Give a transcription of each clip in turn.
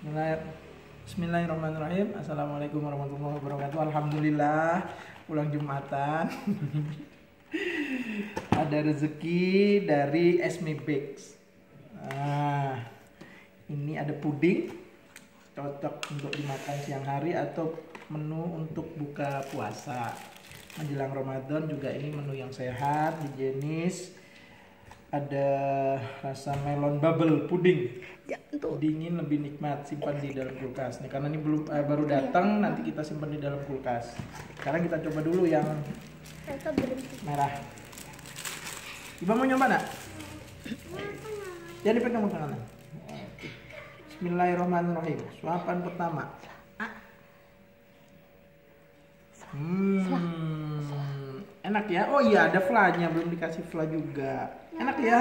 Bismillah- Bismillahirrahmanirrahim. Assalamualaikum warahmatullahi wabarakatuh. Alhamdulillah pulang Jumatan. Ada rezeki dari Esme Bakes. Nah, ini ada puding cocok untuk dimakan siang hari atau menu untuk buka puasa. Menjelang Ramadan juga ini menu yang sehat, higienis. Ada rasa melon bubble puding. Ya, tuh. dingin lebih nikmat simpan di dalam kulkas nih. Karena ini belum eh, baru datang nanti kita simpan di dalam kulkas. Sekarang kita coba dulu yang merah. Ibu mau nyoba nak? Jadi pegang tangan Bismillahirrahmanirrahim. Suapan pertama enak ya? Oh iya ada flanya belum dikasih fla juga. Enak ya?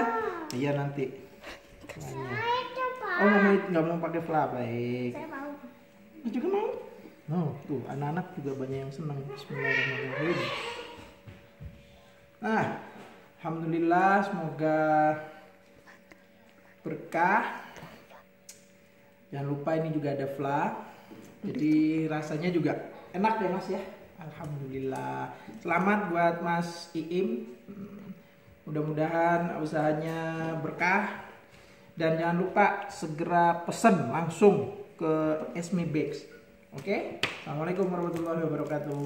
Iya nanti. Flanya. Oh mau nggak mau pakai fla baik. Saya mau. Juga mau? No, tuh anak-anak juga banyak yang senang. Bismillahirrahmanirrahim. Nah, alhamdulillah semoga berkah. Jangan lupa ini juga ada fla. Jadi rasanya juga enak ya Mas ya. Alhamdulillah. Selamat buat Mas Iim. Hmm, Mudah-mudahan usahanya berkah dan jangan lupa segera pesen langsung ke Esme Bakes. Oke? Assalamualaikum warahmatullahi wabarakatuh.